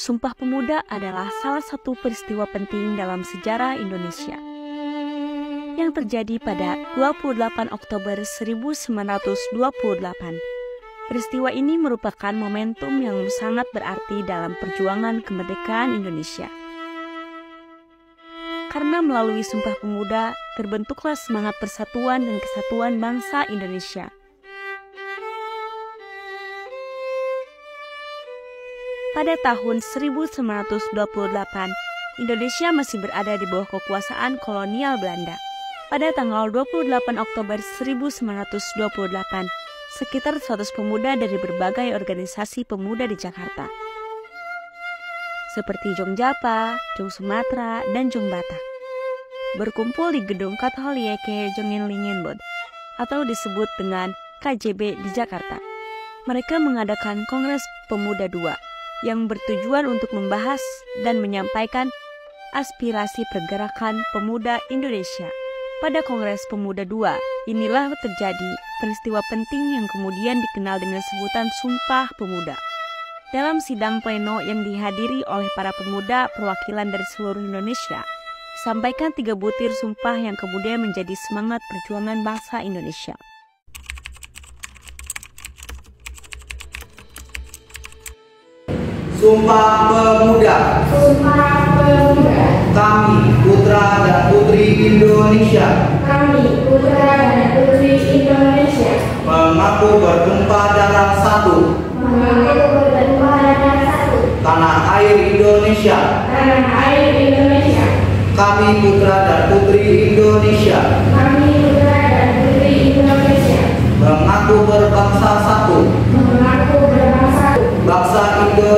Sumpah Pemuda adalah salah satu peristiwa penting dalam sejarah Indonesia yang terjadi pada 28 Oktober 1928. Peristiwa ini merupakan momentum yang sangat berarti dalam perjuangan kemerdekaan Indonesia. Karena melalui Sumpah Pemuda terbentuklah semangat persatuan dan kesatuan bangsa Indonesia. Pada tahun 1928, Indonesia masih berada di bawah kekuasaan kolonial Belanda. Pada tanggal 28 Oktober 1928, sekitar 100 pemuda dari berbagai organisasi pemuda di Jakarta, seperti Jong Japa, Jong Sumatera, dan Jong Batak, berkumpul di gedung Katolieke Jonginlingenbod atau disebut dengan KJB di Jakarta. Mereka mengadakan Kongres Pemuda II yang bertujuan untuk membahas dan menyampaikan aspirasi pergerakan pemuda Indonesia. Pada Kongres Pemuda II, inilah terjadi peristiwa penting yang kemudian dikenal dengan sebutan Sumpah Pemuda. Dalam sidang pleno yang dihadiri oleh para pemuda perwakilan dari seluruh Indonesia, sampaikan tiga butir sumpah yang kemudian menjadi semangat perjuangan bangsa Indonesia. Sumpah Pemuda. Sumpah Pemuda. Kami putra dan putri Indonesia. Kami putra dan putri Indonesia. Mengaku bertumpah darah satu. Mengaku bertumpah darah satu. Tanah air Indonesia. Tanah air Indonesia. Kami putra dan putri Indonesia. Kami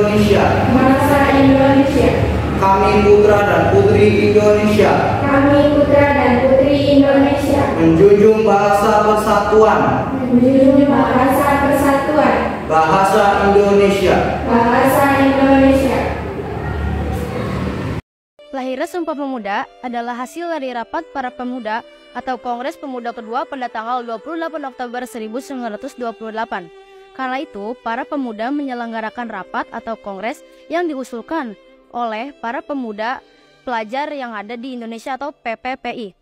Indonesia. Bangsa Indonesia. Kami putra dan putri Indonesia. Kami putra dan putri Indonesia. Menjunjung bahasa persatuan. Menjunjung bahasa persatuan. Bahasa Indonesia. Bahasa Indonesia. Lahirnya Sumpah Pemuda adalah hasil dari rapat para pemuda atau Kongres Pemuda kedua pada tanggal 28 Oktober 1928. Karena itu, para pemuda menyelenggarakan rapat atau kongres yang diusulkan oleh para pemuda pelajar yang ada di Indonesia atau PPPI.